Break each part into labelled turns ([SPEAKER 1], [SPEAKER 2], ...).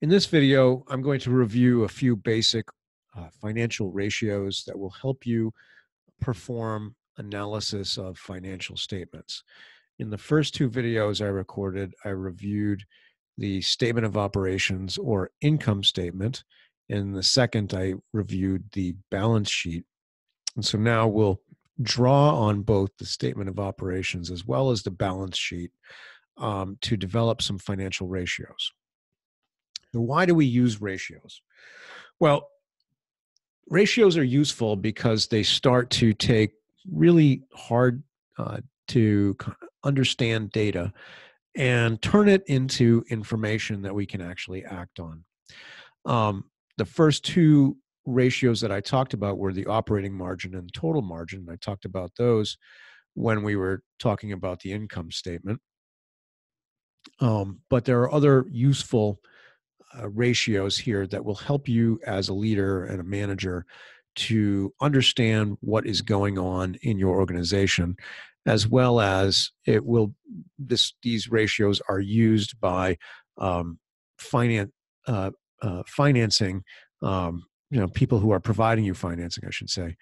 [SPEAKER 1] In this video, I'm going to review a few basic uh, financial ratios that will help you perform analysis of financial statements. In the first two videos I recorded, I reviewed the statement of operations or income statement. In the second, I reviewed the balance sheet. And so now we'll draw on both the statement of operations as well as the balance sheet um, to develop some financial ratios. Why do we use ratios? Well, ratios are useful because they start to take really hard uh, to understand data and turn it into information that we can actually act on. Um, the first two ratios that I talked about were the operating margin and total margin. I talked about those when we were talking about the income statement. Um, but there are other useful uh, ratios here that will help you as a leader and a manager to understand what is going on in your organization as well as it will this these ratios are used by um, finance uh, uh, financing um, you know people who are providing you financing i should say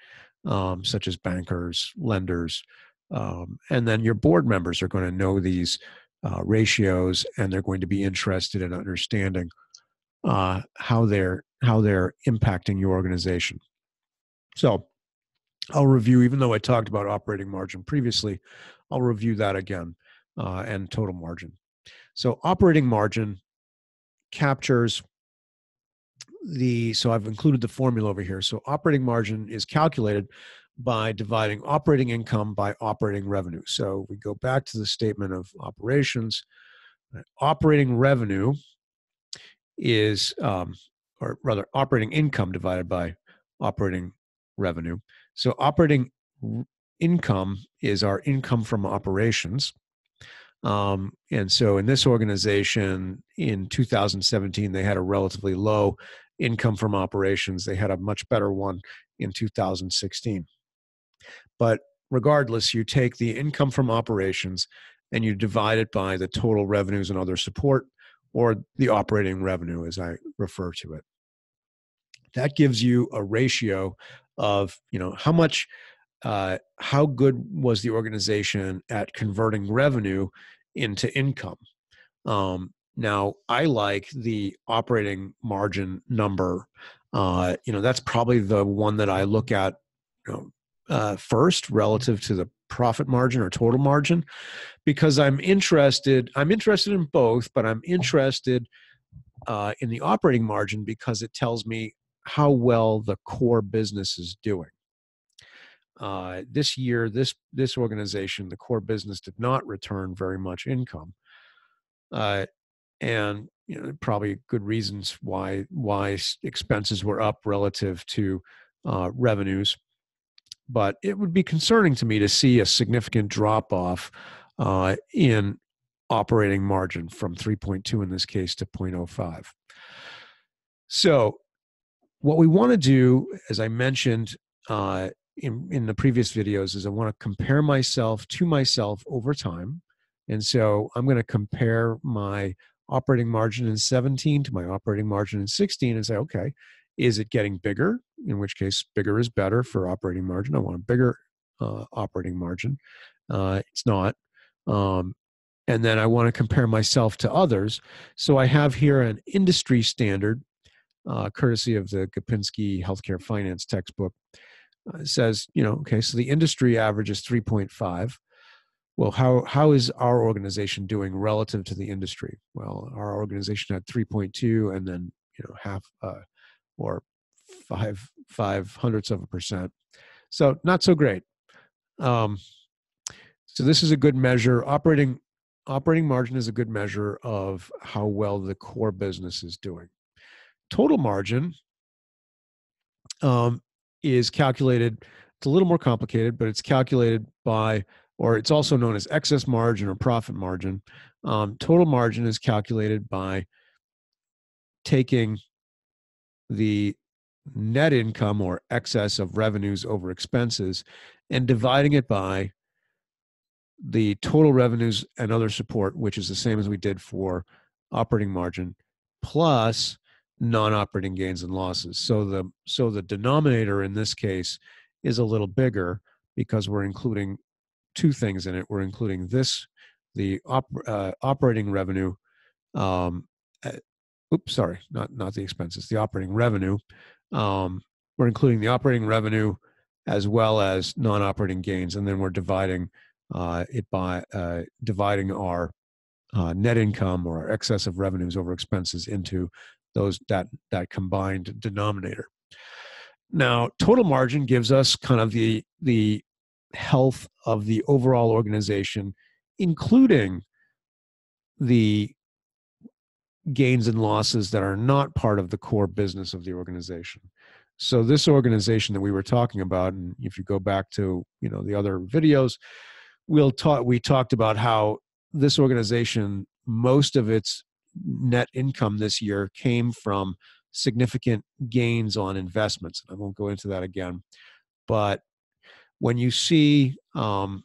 [SPEAKER 1] um, such as bankers lenders um, and then your board members are going to know these uh, ratios and they're going to be interested in understanding uh, how they're how they're impacting your organization. So I'll review, even though I talked about operating margin previously, I'll review that again uh, and total margin. So operating margin captures the so I've included the formula over here. So operating margin is calculated by dividing operating income by operating revenue. So we go back to the statement of operations. Operating revenue is, um, or rather, operating income divided by operating revenue. So operating income is our income from operations. Um, and so in this organization in 2017, they had a relatively low income from operations. They had a much better one in 2016. But regardless, you take the income from operations and you divide it by the total revenues and other support or the operating revenue, as I refer to it. That gives you a ratio of, you know, how much, uh, how good was the organization at converting revenue into income. Um, now, I like the operating margin number. Uh, you know, that's probably the one that I look at you know, uh, first relative to the profit margin or total margin because i'm interested i'm interested in both but i'm interested uh, in the operating margin because it tells me how well the core business is doing. Uh, this year this this organization the core business did not return very much income uh, and you know probably good reasons why why expenses were up relative to uh, revenues but it would be concerning to me to see a significant drop off uh, in operating margin from 3.2 in this case to 0.05. So, what we want to do, as I mentioned uh, in, in the previous videos, is I want to compare myself to myself over time. And so I'm going to compare my operating margin in 17 to my operating margin in 16 and say, okay, is it getting bigger? In which case, bigger is better for operating margin. I want a bigger uh, operating margin. Uh, it's not. Um, and then I want to compare myself to others. So I have here an industry standard, uh, courtesy of the Gapenski Healthcare Finance textbook. Uh, says, you know, okay, so the industry average is 3.5. Well, how how is our organization doing relative to the industry? Well, our organization had 3.2, and then you know half uh, or five five hundredths of a percent. So not so great. Um, so this is a good measure. Operating operating margin is a good measure of how well the core business is doing. Total margin um, is calculated. It's a little more complicated, but it's calculated by, or it's also known as excess margin or profit margin. Um, total margin is calculated by taking the net income or excess of revenues over expenses and dividing it by the total revenues and other support, which is the same as we did for operating margin, plus non-operating gains and losses. So the so the denominator in this case is a little bigger because we're including two things in it. We're including this, the op, uh, operating revenue. Um, oops, sorry, not not the expenses, the operating revenue. Um, we're including the operating revenue as well as non-operating gains, and then we're dividing uh, it by uh, dividing our uh, net income or our excess of revenues over expenses into those that that combined denominator. Now, total margin gives us kind of the the health of the overall organization, including the gains and losses that are not part of the core business of the organization. So this organization that we were talking about, and if you go back to you know the other videos, we'll talk. We talked about how this organization, most of its net income this year came from significant gains on investments. I won't go into that again, but when you see um,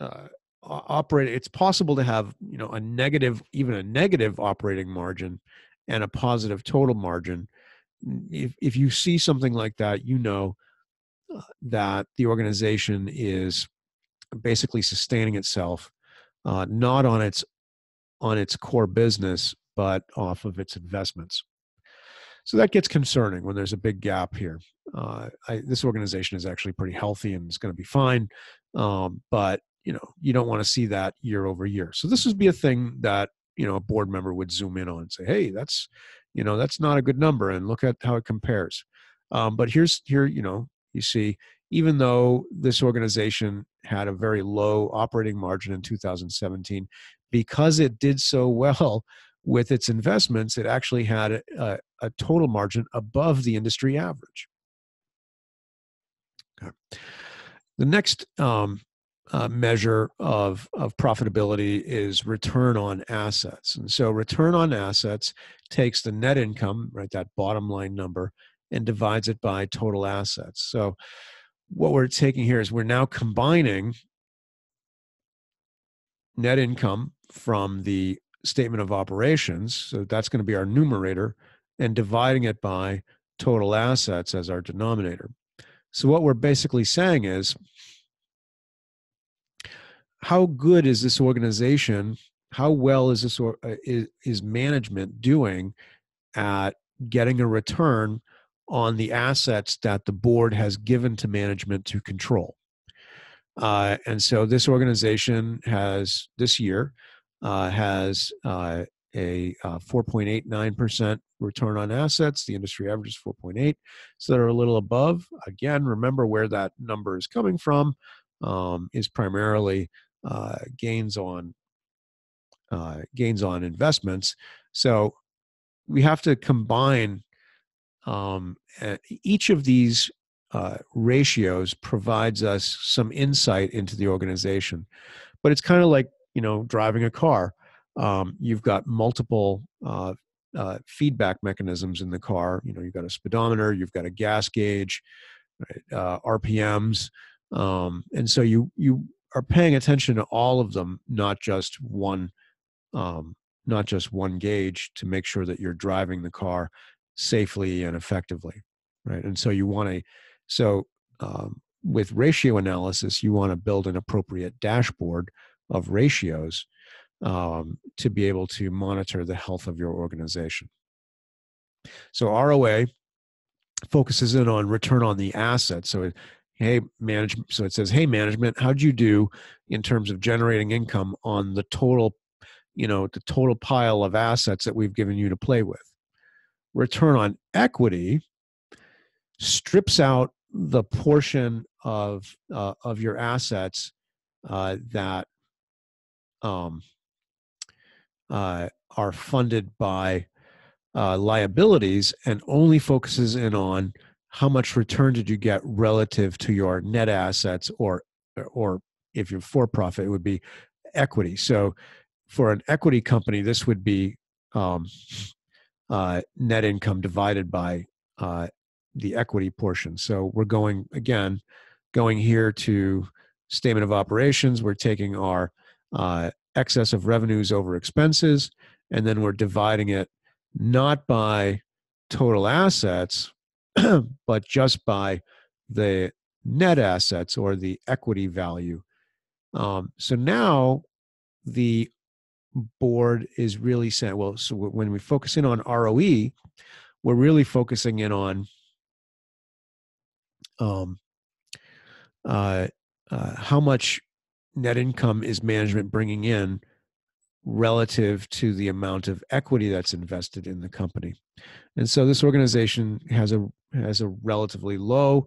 [SPEAKER 1] uh, operate, it's possible to have you know a negative, even a negative operating margin, and a positive total margin. If if you see something like that, you know uh, that the organization is basically sustaining itself, uh, not on its on its core business, but off of its investments. So that gets concerning when there's a big gap here. Uh, I, this organization is actually pretty healthy and it's going to be fine, um, but you know you don't want to see that year over year. So this would be a thing that you know a board member would zoom in on and say, "Hey, that's you know that's not a good number," and look at how it compares. Um, but here's here you know you see even though this organization had a very low operating margin in 2017 because it did so well with its investments, it actually had a, a total margin above the industry average. Okay. The next um, uh, measure of, of profitability is return on assets. And so return on assets takes the net income, right, that bottom line number, and divides it by total assets. So what we're taking here is we're now combining net income from the statement of operations. So that's going to be our numerator and dividing it by total assets as our denominator. So what we're basically saying is how good is this organization? How well is this or, uh, is, is management doing at getting a return on the assets that the board has given to management to control? Uh, and so this organization has this year uh, has uh, a 4.89% uh, return on assets. The industry average is 4.8, so they're a little above. Again, remember where that number is coming from um, is primarily uh, gains on uh, gains on investments. So we have to combine um, each of these uh, ratios provides us some insight into the organization. But it's kind of like you know driving a car. Um, you've got multiple uh, uh, feedback mechanisms in the car. You know, you've got a speedometer, you've got a gas gauge, right, uh, RPMs, um, and so you you are paying attention to all of them, not just one, um, not just one gauge, to make sure that you're driving the car safely and effectively, right? And so you want to so um, with ratio analysis, you want to build an appropriate dashboard of ratios um, to be able to monitor the health of your organization. So ROA focuses in on return on the asset. So hey management so it says hey management how'd you do in terms of generating income on the total you know the total pile of assets that we've given you to play with? Return on equity strips out the portion of uh, of your assets uh, that um, uh, are funded by uh, liabilities and only focuses in on how much return did you get relative to your net assets or or if you're for profit it would be equity so for an equity company this would be um, uh, net income divided by uh, the equity portion. So we're going again, going here to statement of operations. We're taking our uh, excess of revenues over expenses, and then we're dividing it not by total assets, but just by the net assets or the equity value. Um, so now the board is really saying, well, so when we focus in on ROE, we're really focusing in on um, uh, uh, how much net income is management bringing in relative to the amount of equity that's invested in the company. And so this organization has a has a relatively low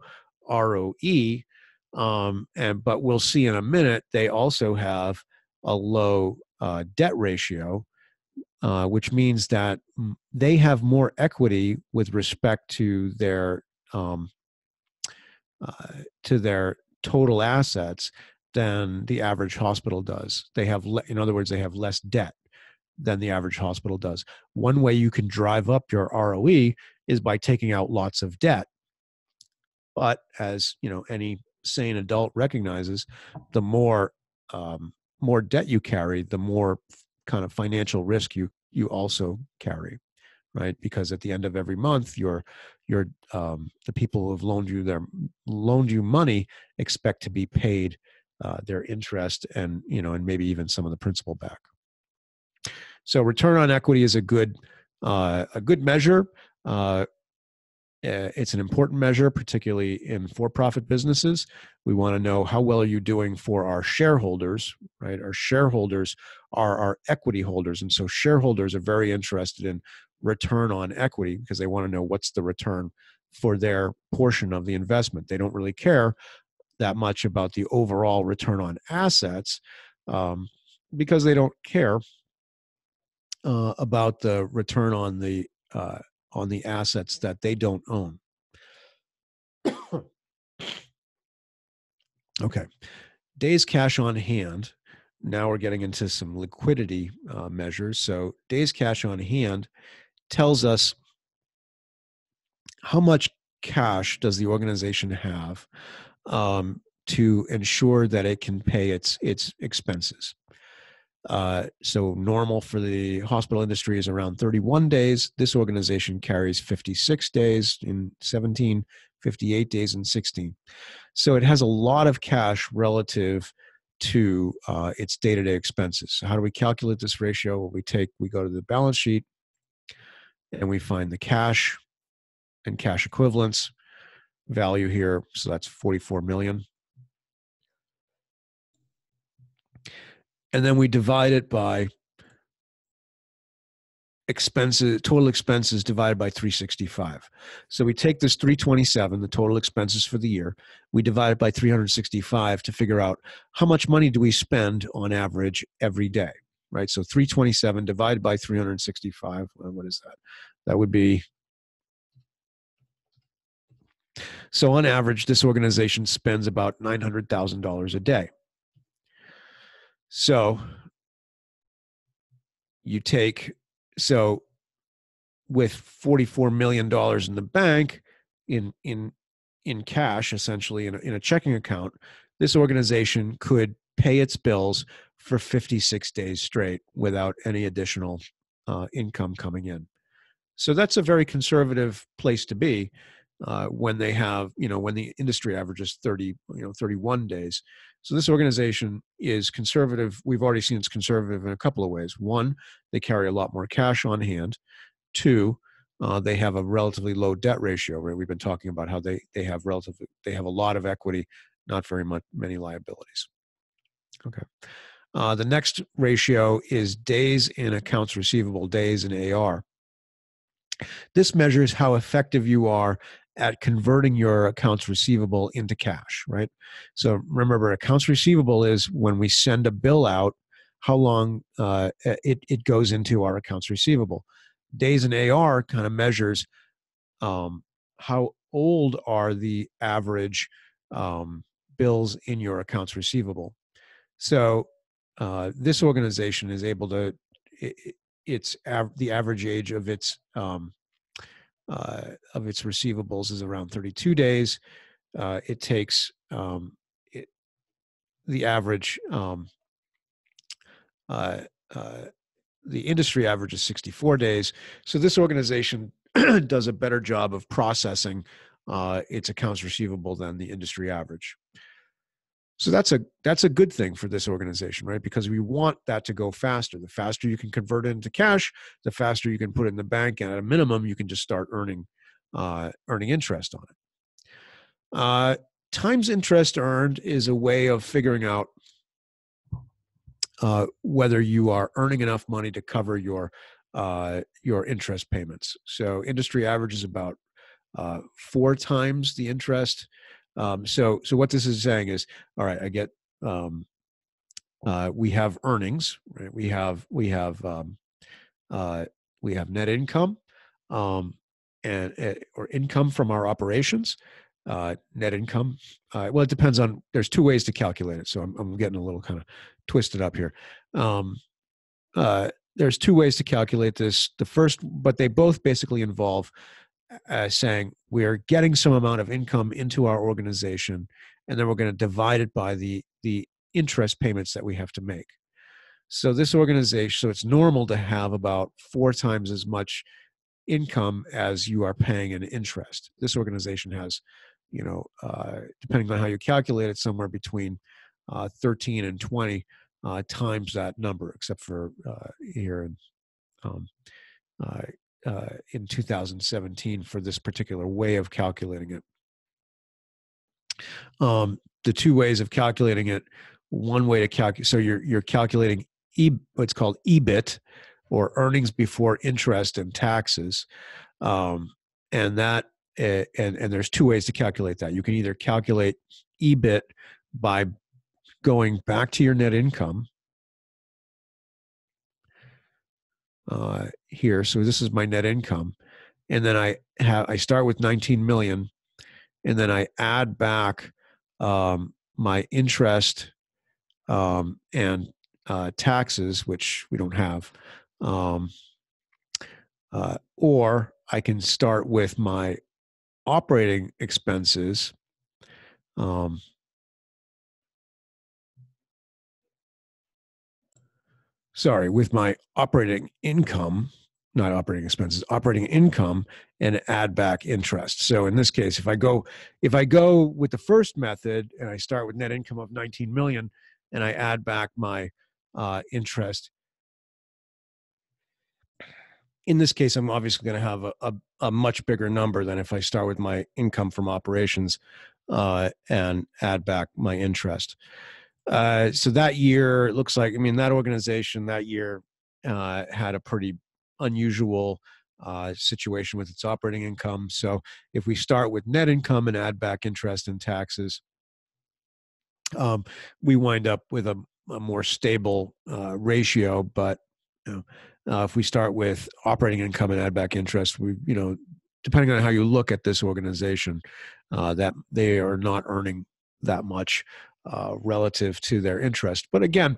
[SPEAKER 1] ROE, um, and but we'll see in a minute they also have a low uh, debt ratio, uh, which means that they have more equity with respect to their um, uh, to their total assets than the average hospital does. They have, le- in other words, they have less debt than the average hospital does. One way you can drive up your ROE is by taking out lots of debt. But as you know, any sane adult recognizes, the more um, more debt you carry, the more kind of financial risk you you also carry, right? Because at the end of every month, your your um, the people who have loaned you their loaned you money expect to be paid uh, their interest and you know and maybe even some of the principal back. So return on equity is a good uh, a good measure. Uh, eh, it's an important measure, particularly in for-profit businesses. We want to know how well are you doing for our shareholders, right? Our shareholders are our equity holders, and so shareholders are very interested in return on equity because they want to know what's the return for their portion of the investment. They don't really care that much about the overall return on assets um, because they don't care uh, about the return on the uh, on the assets that they don't own. okay, days cash on hand. Now we're getting into some liquidity uh, measures. So days cash on hand tells us how much cash does the organization have um, to ensure that it can pay its its expenses. Uh, so normal for the hospital industry is around 31 days. This organization carries 56 days in 17, 58 days in 16. So it has a lot of cash relative to uh, its day-to-day expenses. So how do we calculate this ratio? Well, we take we go to the balance sheet and we find the cash and cash equivalents value here. So that's 44 million. And then we divide it by expenses, total expenses divided by 365. So we take this 327, the total expenses for the year, we divide it by 365 to figure out how much money do we spend on average every day, right? So 327 divided by 365, what is that? That would be So, on average, this organization spends about $900,000 a day. So, you take, so with $44 million in the bank, in, in, in cash, essentially in a, in a checking account, this organization could pay its bills for 56 days straight without any additional uh, income coming in. So that's a very conservative place to be uh, when they have you know when the industry averages 30 you know 31 days. So this organization is conservative we've already seen it's conservative in a couple of ways. One they carry a lot more cash on hand. Two uh, they have a relatively low debt ratio right? We've been talking about how they they have relatively they have a lot of equity not very much many liabilities. Okay. Uh, the next ratio is days in accounts receivable days in ar this measures how effective you are at converting your accounts receivable into cash, right? So remember, accounts receivable is when we send a bill out, how long uh, it, it goes into our accounts receivable. Days in AR kind of measures um, how old are the average um, bills in your accounts receivable. So uh, this organization is able to, it, it's av- the average age of its um, uh, of its receivables is around 32 days. Uh, it takes um, it, the average um, uh, uh the industry average is 64 days. So this organization does a better job of processing uh, its accounts receivable than the industry average. So that's a that's a good thing for this organization, right? Because we want that to go faster. The faster you can convert it into cash, the faster you can put it in the bank, and at a minimum, you can just start earning uh, earning interest on it. Uh, times interest earned is a way of figuring out uh, whether you are earning enough money to cover your uh, your interest payments. So industry average is about uh, four times the interest. Um, so so what this is saying is, all right, I get um, uh, we have earnings, right? We have we have um, uh, we have net income um, and uh, or income from our operations. Uh, net income. Uh, well, it depends on. There's two ways to calculate it, so I'm, I'm getting a little kind of twisted up here. Um, uh, there's two ways to calculate this. The first, but they both basically involve uh, saying we're getting some amount of income into our organization, and then we're going to divide it by the the interest payments that we have to make. So this organization, so it's normal to have about four times as much income as you are paying in interest. This organization has, you know, uh, depending on how you calculate it, somewhere between uh, 13 and 20 uh, times that number, except for uh, here in um, uh, uh, in 2017 for this particular way of calculating it. Um, the two ways of calculating it, one way to calculate, so you're you're calculating e, what's called EBIT, or earnings before interest and taxes, um, and that eh, and and there's two ways to calculate that. You can either calculate EBIT by going back to your net income uh, here. So this is my net income, and then I have I start with 19 million, and then I add back um, my interest um, and uh, taxes, which we don't have, um, uh, or I can start with my operating expenses. Um, sorry, with my operating income, not operating expenses, operating income and add back interest. So in this case, if I go if I go with the first method and I start with net income of 19 million and I add back my uh, interest, in this case, I'm obviously going to have a, a, a, much bigger number than if I start with my income from operations uh, and add back my interest. Uh, so that year, it looks like, I mean, that organization that year uh, had a pretty unusual uh, situation with its operating income. So if we start with net income and add back interest and taxes, um, we wind up with a, a more stable uh, ratio. But you know, uh, if we start with operating income and add back interest, we, you know, depending on how you look at this organization, uh, that they are not earning that much uh, relative to their interest. But again,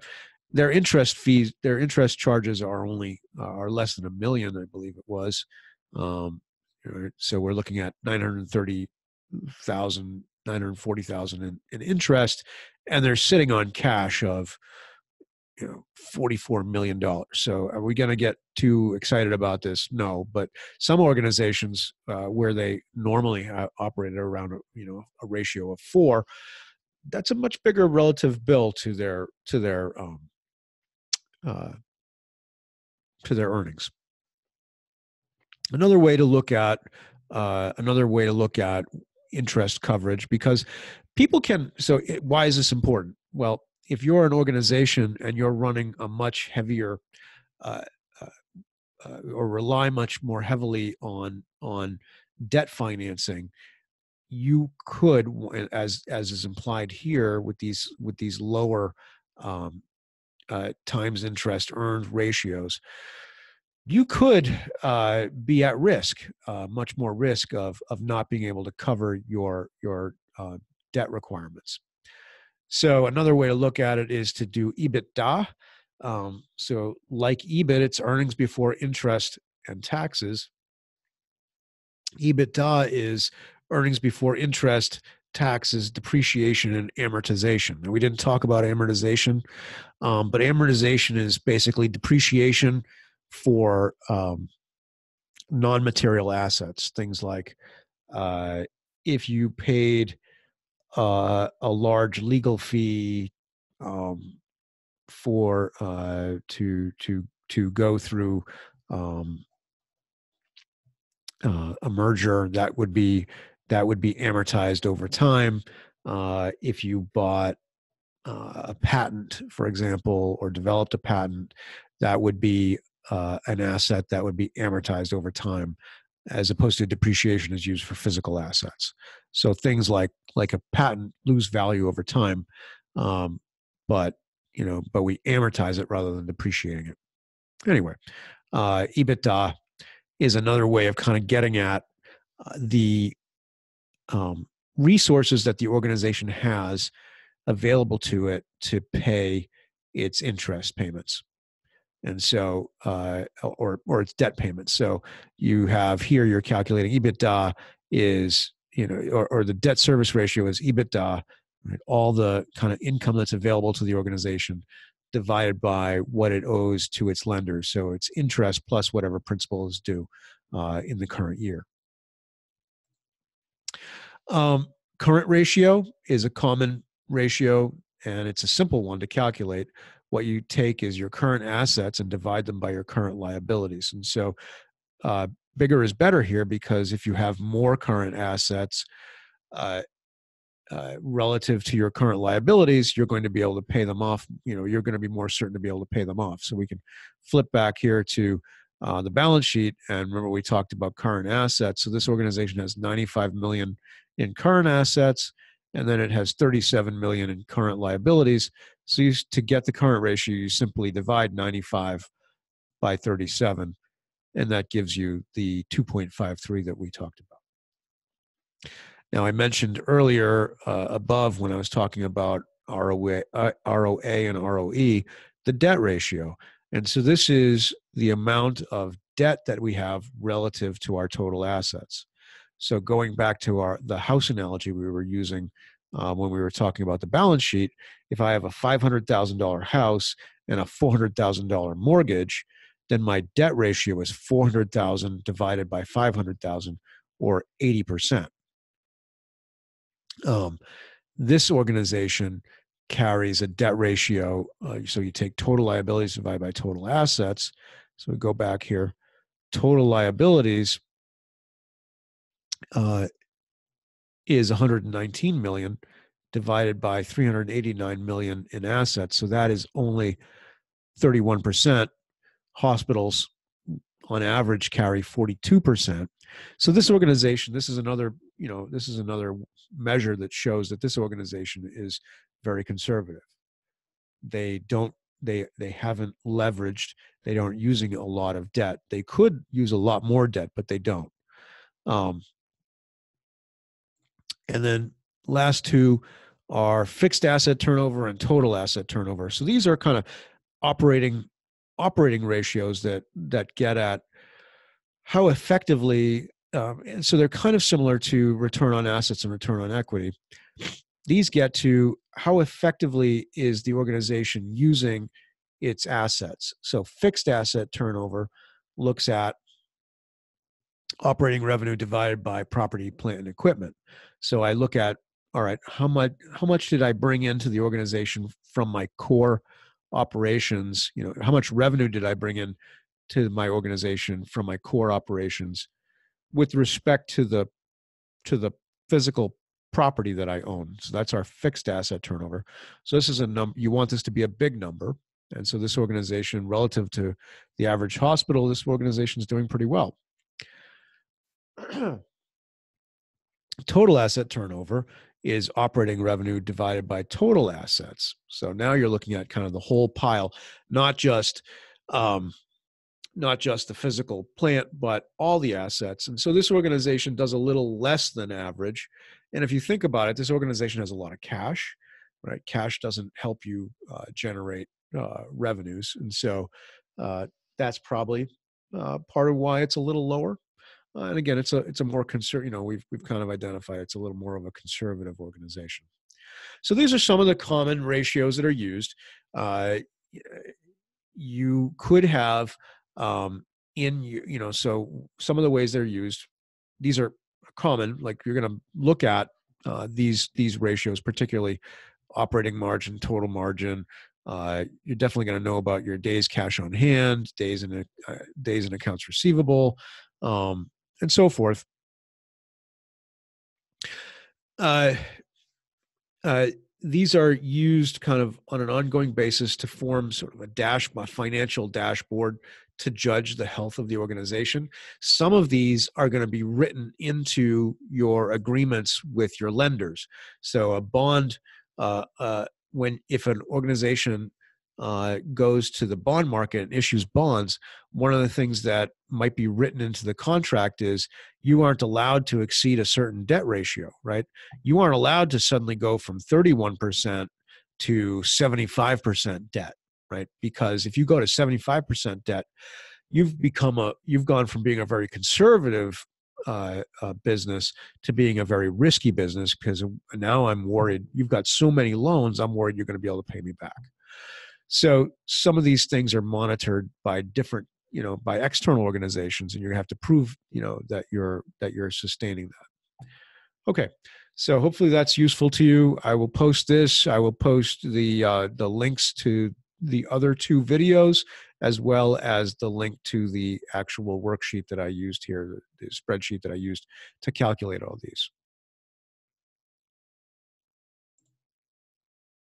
[SPEAKER 1] their interest fees, their interest charges are only uh, are less than a million, I believe it was. Um, so we're looking at nine hundred thirty thousand, nine hundred forty thousand in, in interest, and they're sitting on cash of you know 44 million dollars so are we going to get too excited about this no but some organizations uh, where they normally operate around you know a ratio of four that's a much bigger relative bill to their to their um, uh, to their earnings. Another way to look at uh, another way to look at interest coverage because people can. So it, why is this important? Well, if you're an organization and you're running a much heavier uh, uh, uh or rely much more heavily on on debt financing you could as as is implied here with these with these lower um, uh, times interest earned ratios you could uh, be at risk uh, much more risk of of not being able to cover your your uh, debt requirements. So another way to look at it is to do ebitda um, so like ebit it's earnings before interest and taxes. Ebitda is earnings before interest taxes depreciation and amortization. And we didn't talk about amortization, um, but amortization is basically depreciation for um, non material assets, things like uh, if you paid uh, a large legal fee um, for uh, to to to go through um, uh, a merger that would be that would be amortized over time. Uh, if you bought uh, a patent, for example, or developed a patent, that would be uh, an asset that would be amortized over time, as opposed to depreciation is used for physical assets. So things like like a patent lose value over time, um, but you know, but we amortize it rather than depreciating it. Anyway, uh, EBITDA is another way of kind of getting at uh, the um, resources that the organization has available to it to pay its interest payments. And so uh, or or its debt payments. So you have here you're calculating ebitda is you know or, or the debt service ratio is ebitda right? all the kind of income that's available to the organization divided by what it owes to its lenders so it's interest plus whatever principal is due uh, in the current year um, current ratio is a common ratio and it's a simple one to calculate. What you take is your current assets and divide them by your current liabilities. And so uh, bigger is better here because if you have more current assets, uh, uh, relative to your current liabilities, you're going to be able to pay them off. You know, you're going to be more certain to be able to pay them off. So we can flip back here to uh, the balance sheet, and remember we talked about current assets. So this organization has 95 million in current assets, and then it has 37 million in current liabilities. So you, to get the current ratio, you simply divide 95 by 37, and that gives you the 2.53 that we talked about. Now, I mentioned earlier uh, above when I was talking about ROA, uh, ROA and ROE, the debt ratio. And so this is the amount of debt that we have relative to our total assets. So going back to our the house analogy we were using uh, when we were talking about the balance sheet, if I have a five hundred thousand dollar house and a four hundred thousand dollar mortgage, then my debt ratio is four hundred thousand divided by five hundred thousand, or eighty percent. Um, this organization carries a debt ratio. Uh, so you take total liabilities divided by total assets. So we go back here. Total liabilities uh, is 119 million divided by 389 million in assets. So that is only 31%. Hospitals on average carry 42%. So this organization, this is another, you know, this is another measure that shows that this organization is very conservative. They don't they they haven't leveraged, they aren't using a lot of debt. They could use a lot more debt, but they don't. Um, and then last two are fixed asset turnover and total asset turnover. So these are kind of operating operating ratios that that get at how effectively um, and so they're kind of similar to return on assets and return on equity. These get to how effectively is the organization using its assets. So fixed asset turnover looks at operating revenue divided by property plant and equipment so I look at all right, how much how much did I bring into the organization from my core operations? You know, how much revenue did I bring in to my organization from my core operations with respect to the to the physical property that I own. So that's our fixed asset turnover. So this is a number you want this to be a big number. And so this organization relative to the average hospital, this organization is doing pretty well. total asset turnover is operating revenue divided by total assets. So now you're looking at kind of the whole pile, not just um, not just the physical plant, but all the assets. And so this organization does a little less than average. And if you think about it, this organization has a lot of cash, right? Cash doesn't help you uh, generate uh, revenues, and so uh, that's probably uh, part of why it's a little lower. Uh, and again, it's a it's a more conservative. You know, we've we've kind of identified it's a little more of a conservative organization. So these are some of the common ratios that are used. Uh, you could have um, in you, you know, so some of the ways they're used. These are common. Like you're going to look at uh, these these ratios, particularly operating margin, total margin. Uh, you're definitely going to know about your days cash on hand, days in uh, days in accounts receivable, um, and so forth. Uh, uh, these are used kind of on an ongoing basis to form sort of a dash, a financial dashboard to judge the health of the organization. Some of these are going to be written into your agreements with your lenders. So a bond, uh, uh, when if an organization uh, goes to the bond market and issues bonds, one of the things that might be written into the contract is you aren't allowed to exceed a certain debt ratio, right? You aren't allowed to suddenly go from 31% to 75% debt, right? Because if you go to 75% debt, you've become a you've gone from being a very conservative uh, uh, business to being a very risky business because now I'm worried you've got so many loans. I'm worried you're going to be able to pay me back. So some of these things are monitored by different, you know, by external organizations, and you have to prove, you know, that you're that you're sustaining that. Okay, so hopefully that's useful to you. I will post this. I will post the uh, the links to the other two videos as well as the link to the actual worksheet that I used here, the spreadsheet that I used to calculate all these.